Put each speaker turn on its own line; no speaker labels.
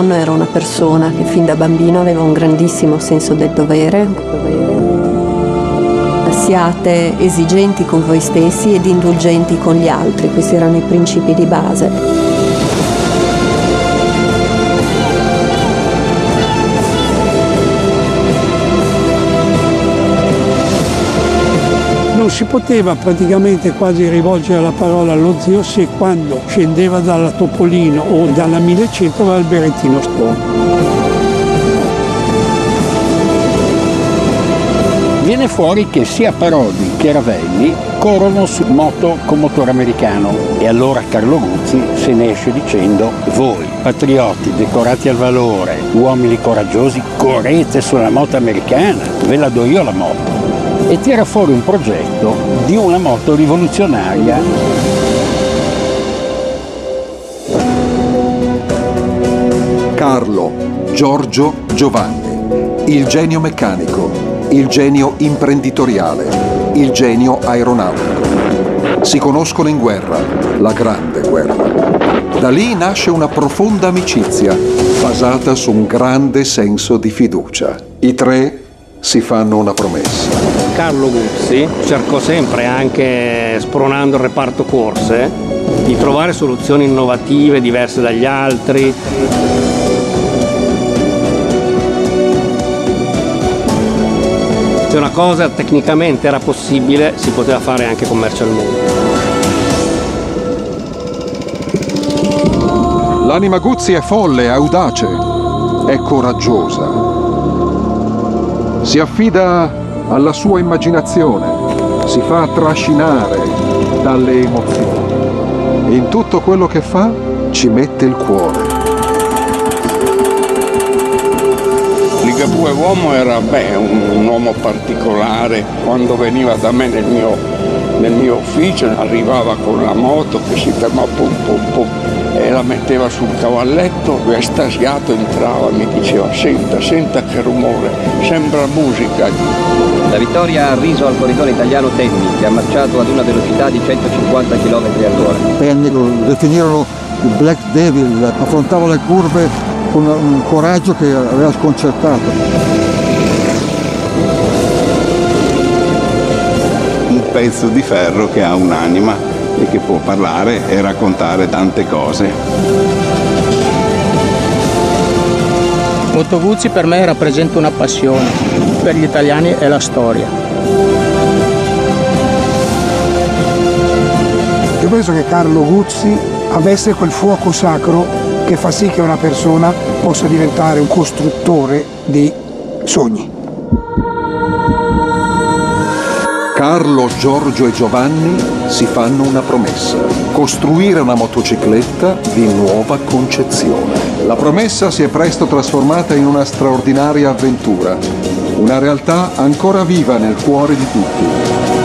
nonno era una persona che fin da bambino aveva un grandissimo senso del dovere. Siate esigenti con voi stessi ed indulgenti con gli altri, questi erano i principi di base.
Si poteva praticamente quasi rivolgere la parola allo zio se quando scendeva dalla Topolino o dalla 1100 aveva il berrettino sporco.
Viene fuori che sia Parodi che Ravelli corrono su moto con motore americano. E allora Carlo Guzzi se ne esce dicendo voi, patrioti decorati al valore, uomini coraggiosi, correte sulla moto americana, ve la do io la moto e tira fuori un progetto di una moto rivoluzionaria.
Carlo, Giorgio, Giovanni, il genio meccanico, il genio imprenditoriale, il genio aeronautico. Si conoscono in guerra, la grande guerra. Da lì nasce una profonda amicizia, basata su un grande senso di fiducia. I tre si fanno una promessa.
Carlo Guzzi cercò sempre, anche spronando il reparto corse, di trovare soluzioni innovative, diverse dagli altri. Se una cosa tecnicamente era possibile, si poteva fare anche commercialmente.
L'anima Guzzi è folle, audace, è coraggiosa, si affida alla sua immaginazione, si fa trascinare dalle emozioni. In tutto quello che fa ci mette il cuore.
Ligabue uomo era beh, un, un, uomo particolare, quando veniva da me nel mio, nel mio ufficio arrivava con la moto che si fermava pum pum pum e la metteva sul cavalletto, estasiato entrava, mi diceva senta, senta che rumore, sembra musica.
La vittoria ha riso al corridore italiano Temmi che ha marciato ad una velocità di 150 km all'ora.
Penny lo definirono il Black Devil, affrontava le curve con un coraggio che aveva sconcertato.
Un pezzo di ferro che ha un'anima e che può parlare e raccontare tante cose.
Moto Guzzi per me rappresenta una passione, per gli italiani è la storia.
Io penso che Carlo Guzzi avesse quel fuoco sacro che fa sì che una persona possa diventare un costruttore di sogni.
Carlo, Giorgio e Giovanni si fanno una promessa, costruire una motocicletta di nuova concezione. La promessa si è presto trasformata in una straordinaria avventura, una realtà ancora viva nel cuore di tutti.